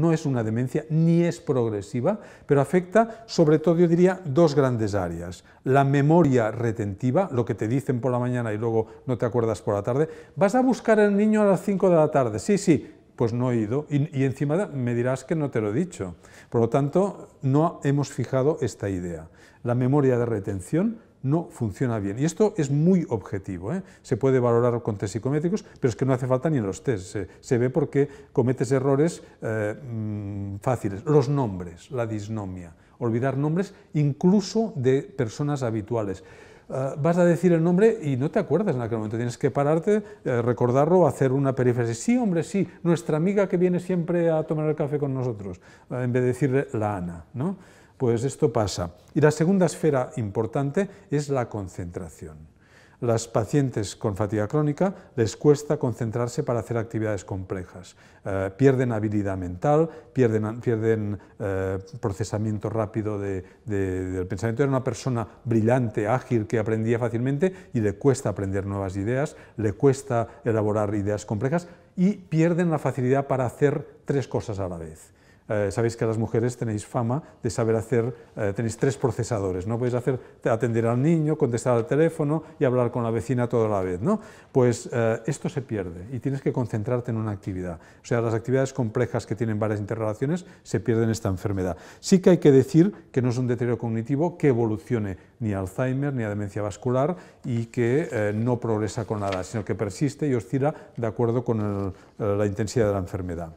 no es una demencia ni es progresiva, pero afecta sobre todo, yo diría, dos grandes áreas. La memoria retentiva, lo que te dicen por la mañana y luego no te acuerdas por la tarde. Vas a buscar al niño a las 5 de la tarde, sí, sí, pues no he ido y, encima me dirás que no te lo he dicho. Por lo tanto, no hemos fijado esta idea. La memoria de retención no funciona bien. Y esto es muy objetivo. ¿eh? Se puede valorar con test psicométricos, pero es que no hace falta ni en los test. Se, ve porque cometes errores eh, mm, fáciles. Los nombres, la disnomia. Olvidar nombres incluso de personas habituales. Eh, vas a decir el nombre y no te acuerdas en aquel momento. Tienes que pararte, recordarlo, hacer una perífrasis. Sí, hombre, sí, nuestra amiga que viene siempre a tomar el café con nosotros, en vez de decirle la Ana. ¿no? Pues esto pasa. Y la segunda esfera importante es la concentración. Las pacientes con fatiga crónica les cuesta concentrarse para hacer actividades complejas. Eh, pierden habilidad mental, pierden, pierden eh, procesamiento rápido del pensamiento. Era una persona brillante, ágil, que aprendía fácilmente y le cuesta aprender nuevas ideas, le cuesta elaborar ideas complejas y pierden la facilidad para hacer tres cosas a la vez. Eh, sabéis que las mujeres tenéis fama de saber hacer, eh, tenéis tres procesadores, ¿no? Podéis hacer, atender al niño, contestar al teléfono y hablar con la vecina toda la vez, ¿no? Pues eh, esto se pierde y tienes que concentrarte en una actividad. O sea, las actividades complejas que tienen varias interrelaciones se pierden esta enfermedad. Sí que hay que decir que no es un deterioro cognitivo que evolucione ni Alzheimer ni a demencia vascular y que no progresa con nada, sino que persiste y oscila de acuerdo con la intensidad de la enfermedad.